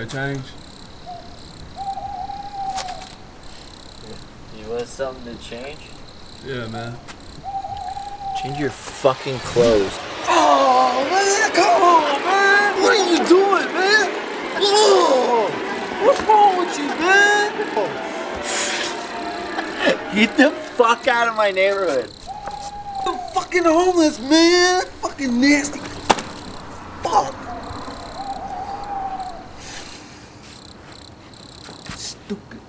a change? You want something to change? Yeah, man. Change your fucking clothes. Oh, man, come on, man. What are you doing, man? Oh, what's wrong with you, man? Get the fuck out of my neighborhood. I'm fucking homeless, man. Fucking nasty. Fuck. 뚝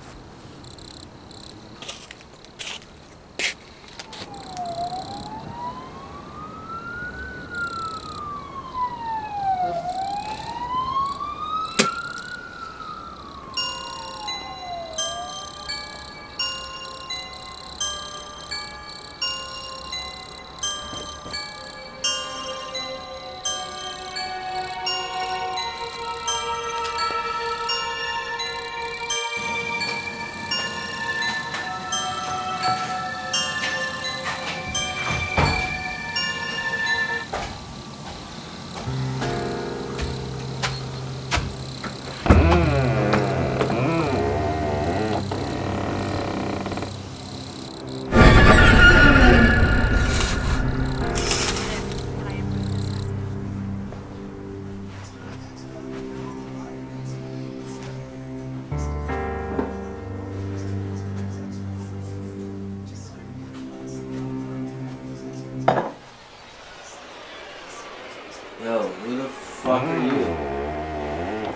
who the fuck are you? Get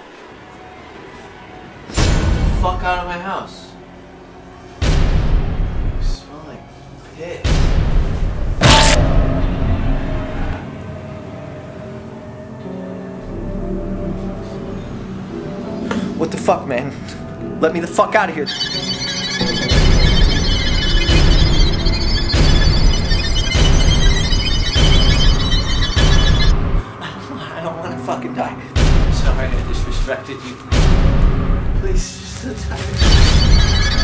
the fuck out of my house. You smell like piss. What the fuck, man? Let me the fuck out of here. Fucking die. Sorry I disrespected you. Please, just